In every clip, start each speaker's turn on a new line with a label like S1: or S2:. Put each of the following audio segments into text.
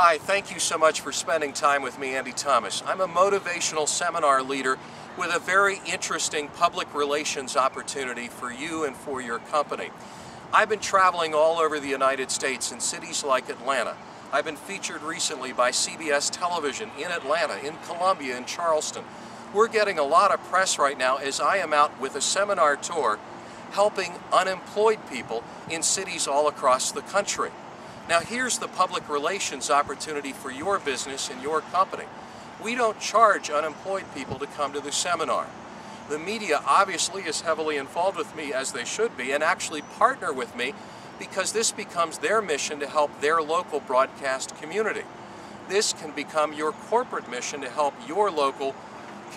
S1: Hi, thank you so much for spending time with me, Andy Thomas. I'm a motivational seminar leader with a very interesting public relations opportunity for you and for your company. I've been traveling all over the United States in cities like Atlanta. I've been featured recently by CBS television in Atlanta, in Columbia, in Charleston. We're getting a lot of press right now as I am out with a seminar tour helping unemployed people in cities all across the country. Now here's the public relations opportunity for your business and your company. We don't charge unemployed people to come to the seminar. The media obviously is heavily involved with me as they should be and actually partner with me because this becomes their mission to help their local broadcast community. This can become your corporate mission to help your local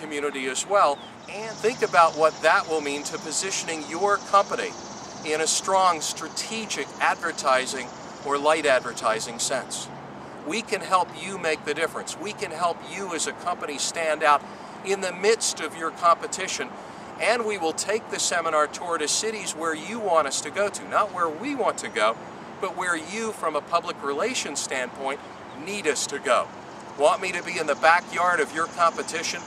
S1: community as well and think about what that will mean to positioning your company in a strong strategic advertising or light advertising sense. We can help you make the difference. We can help you as a company stand out in the midst of your competition and we will take the seminar tour to cities where you want us to go to, not where we want to go, but where you, from a public relations standpoint, need us to go. Want me to be in the backyard of your competition?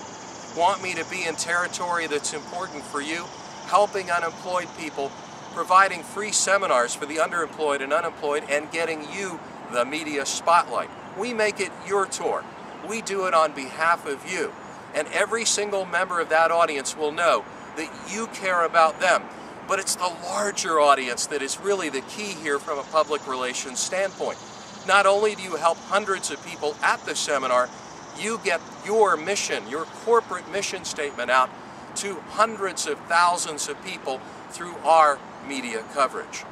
S1: Want me to be in territory that's important for you? Helping unemployed people, providing free seminars for the underemployed and unemployed, and getting you the media spotlight. We make it your tour. We do it on behalf of you. And every single member of that audience will know that you care about them. But it's the larger audience that is really the key here from a public relations standpoint. Not only do you help hundreds of people at the seminar, you get your mission, your corporate mission statement out to hundreds of thousands of people through our media coverage.